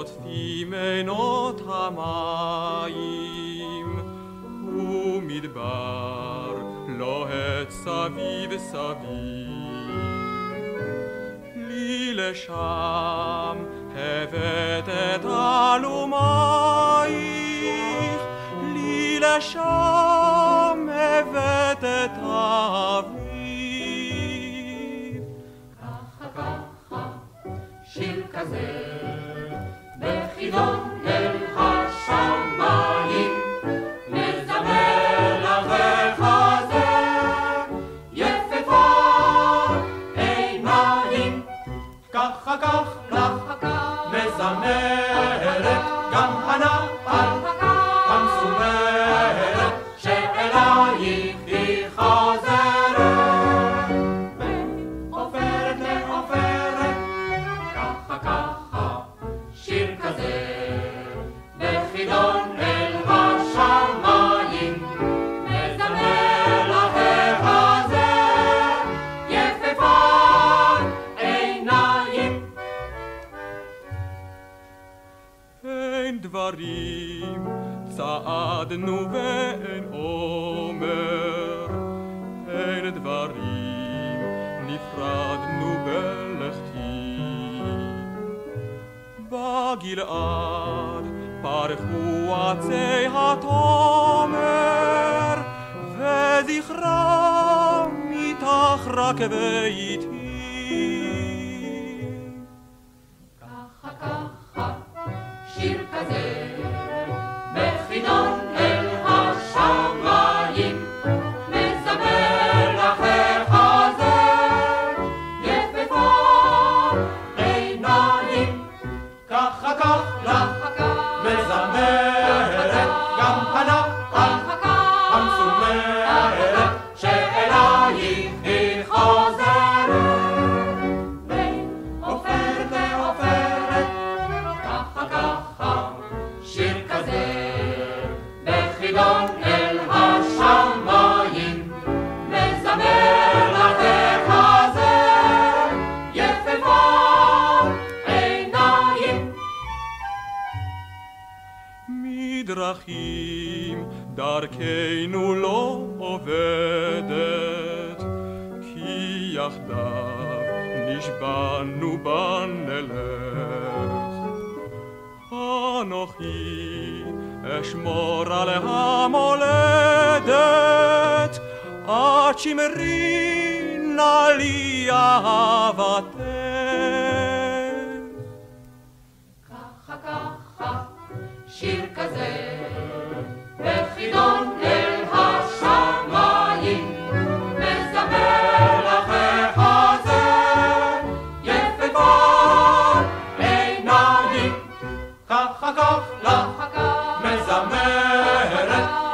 not thime not hamaim umidbar lohet saviv saviv li lesham hevet et alumaich li lesham hevet et avu דברים צעדנו ואין אומר, אין דברים נפרדנו בלכתי. בגלעד פרחו עצי התומר, וזכרם איתך רק ואיתי. מדרכים דרכנו לא עובדת, כי יחדיו נשבענו בה נלך. אנוכי אשמור על המולדת, עד שמרי נא לי אהבתך.